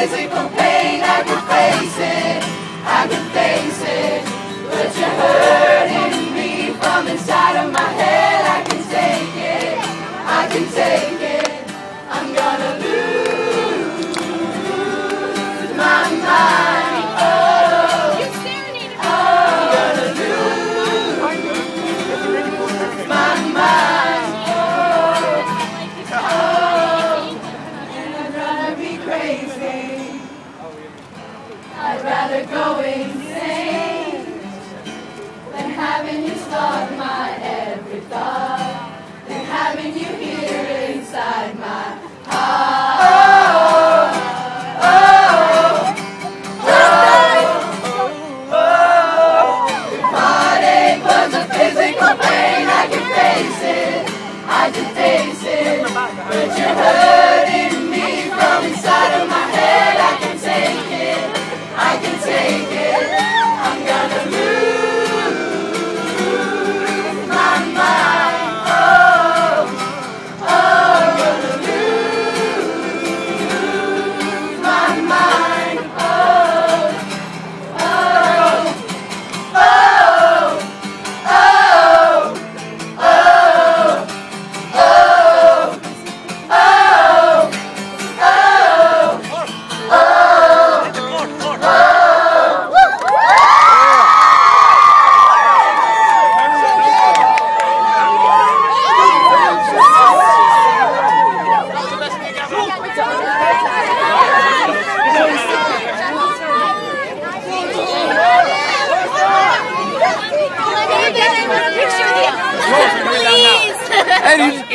was rather go insane than having you my every thought, having you here inside my heart. Oh, oh, oh. If oh, oh. heartache was a physical pain, I can face it. I can face it. But you're hurting I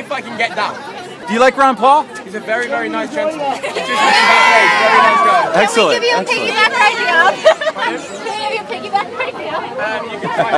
if I can get down. Do you like Ron Paul? He's a very, very nice gentleman. He's just looking. Very nice guy. Excellent. Give you a Excellent. piggyback right now. Can I give you a piggyback right now? Um, you can try